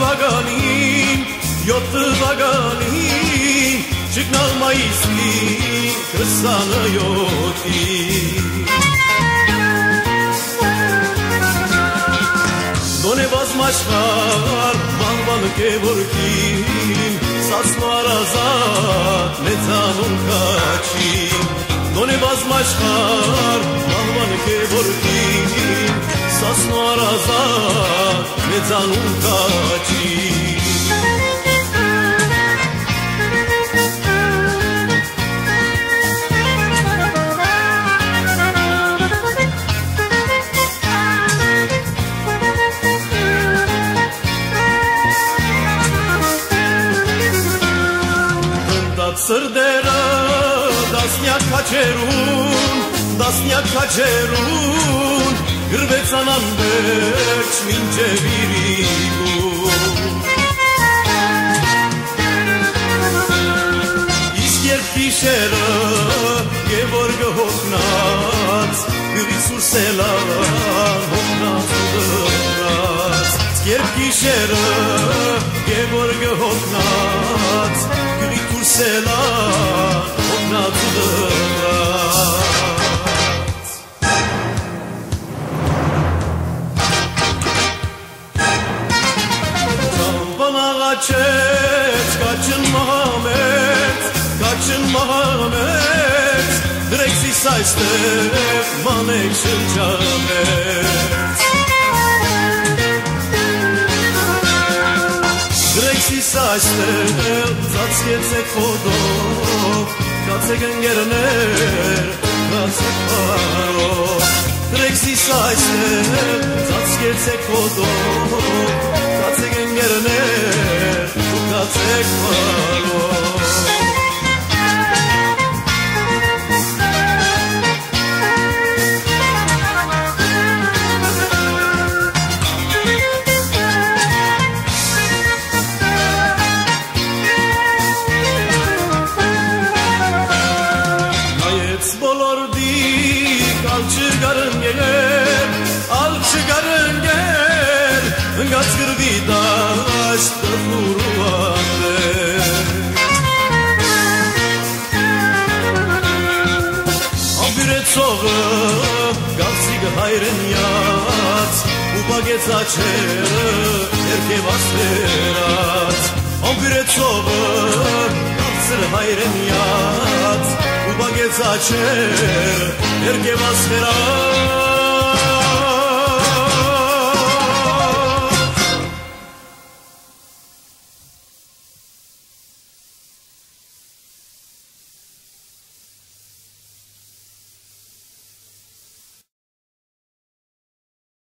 vaganin, yottu vaganin Çıknal mayisi kırsanı yoti Done bazmaşkar balbalı keburkin Sasmar azat metanun kaçin Done bazmaşkar balbalı keburkin Sasmar azat մեծանուն կաչին սրդերը դասնյակ քաչերուն դասնյակ քաչերուն գրվեցան ամբերջ մինչև իրիկուն իսկ երբ գիշերը գևոր գհոգնած գրի սուրսելան հոգնած դրած երբ գիշերը գևոր գհոգնած սելա օգնածուդրած Ճամպան աղաչեց, կաչն մահամեց, կաչն մահամեց, դրեքսիս այստեղ մանեք շրջամեց Գրեքսիս այստեղ ծածկեցեք խոդով, կացեք ընգերներ, կացեք պարով Գրեքսիս այստեղ ծածկեցեք խոդով, կացեք Tek var o çıkarın gelir Al çıkarın gel Gaz kır bir taş Ամբյուրեցողը գավսիգ հայրենյաց ու բագեց աչերը երկև ասերած Ամբյուրեցողը գավսր հայրենյաց ու բագեց աչեր երկև ասերած